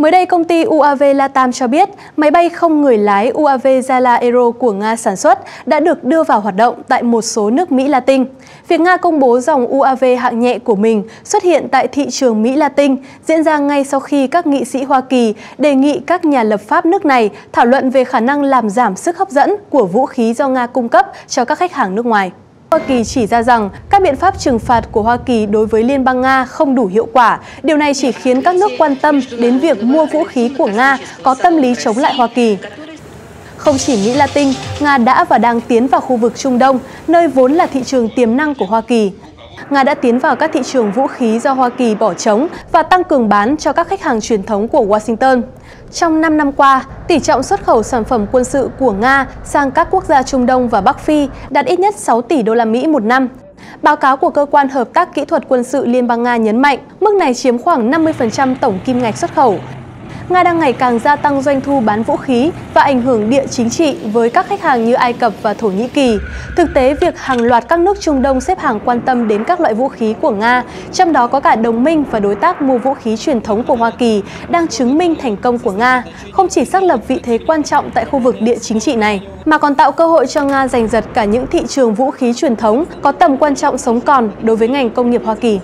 Mới đây, công ty UAV Latam cho biết máy bay không người lái UAV Zala Aero của Nga sản xuất đã được đưa vào hoạt động tại một số nước Mỹ Latin. Việc Nga công bố dòng UAV hạng nhẹ của mình xuất hiện tại thị trường Mỹ Latin diễn ra ngay sau khi các nghị sĩ Hoa Kỳ đề nghị các nhà lập pháp nước này thảo luận về khả năng làm giảm sức hấp dẫn của vũ khí do Nga cung cấp cho các khách hàng nước ngoài. Hoa Kỳ chỉ ra rằng các biện pháp trừng phạt của Hoa Kỳ đối với Liên bang Nga không đủ hiệu quả. Điều này chỉ khiến các nước quan tâm đến việc mua vũ khí của Nga có tâm lý chống lại Hoa Kỳ. Không chỉ Mỹ Latin, Nga đã và đang tiến vào khu vực Trung Đông, nơi vốn là thị trường tiềm năng của Hoa Kỳ. Nga đã tiến vào các thị trường vũ khí do Hoa Kỳ bỏ trống và tăng cường bán cho các khách hàng truyền thống của Washington. Trong 5 năm qua, tỷ trọng xuất khẩu sản phẩm quân sự của Nga sang các quốc gia Trung Đông và Bắc Phi đạt ít nhất 6 tỷ đô la Mỹ một năm. Báo cáo của Cơ quan Hợp tác Kỹ thuật Quân sự Liên bang Nga nhấn mạnh mức này chiếm khoảng 50% tổng kim ngạch xuất khẩu, Nga đang ngày càng gia tăng doanh thu bán vũ khí và ảnh hưởng địa chính trị với các khách hàng như Ai Cập và Thổ Nhĩ Kỳ. Thực tế, việc hàng loạt các nước Trung Đông xếp hàng quan tâm đến các loại vũ khí của Nga, trong đó có cả đồng minh và đối tác mua vũ khí truyền thống của Hoa Kỳ, đang chứng minh thành công của Nga, không chỉ xác lập vị thế quan trọng tại khu vực địa chính trị này, mà còn tạo cơ hội cho Nga giành giật cả những thị trường vũ khí truyền thống có tầm quan trọng sống còn đối với ngành công nghiệp Hoa Kỳ.